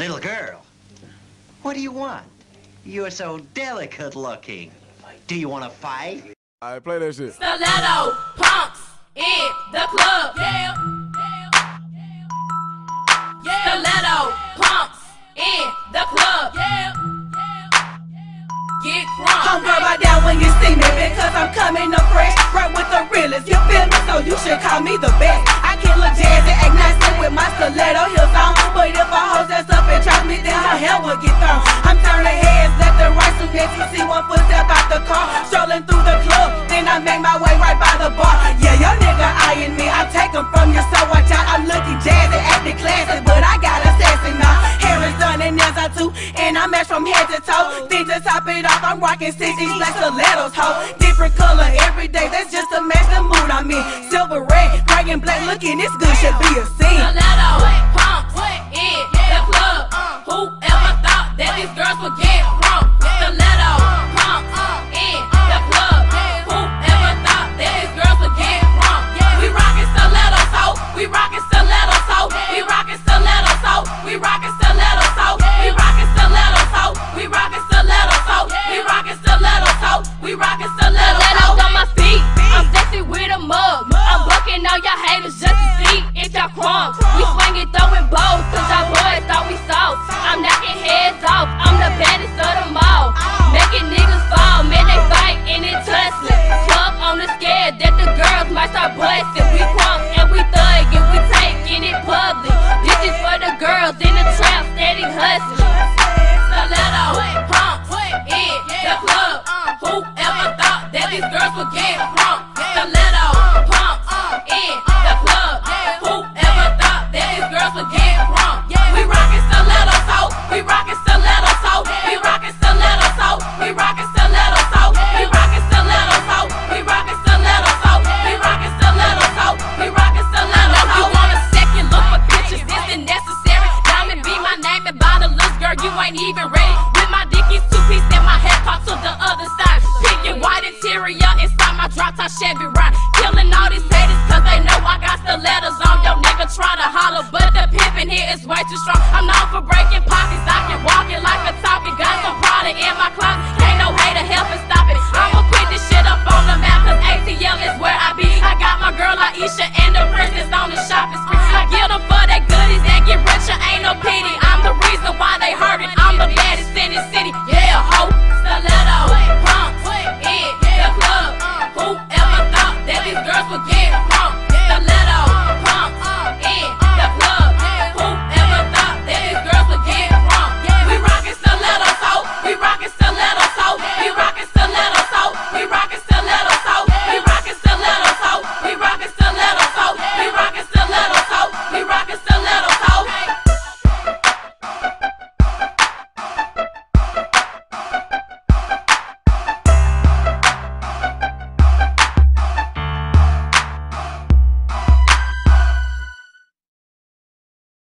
Little girl, what do you want? You're so delicate looking. Do you want to fight? All right, play that shit. Stiletto pumps in the club. Yeah. Yeah. Stiletto I make my way right by the bar. Yeah, your nigga eyeing me. I take him from you, so watch out. I'm looking jazzy, acting classy, but I got a sassy now. Hair is done and nails are too, and I match from head to toe. Then to top it off, I'm rocking 60s black stilettos, ho. Different color every day, that's just to match the mood I'm in. Silver red, gray and black, looking this good should be a scene. Stiletto pumps in the club. Whoever thought that these girls would get you ain't even ready. With my dickies two piece and my head caught to the other side. Picking white interior inside my drop top Chevy ride. Killing all these haters cause they know I got stilettos on. Yo, nigga try to holler, but the pimpin' here is way too strong.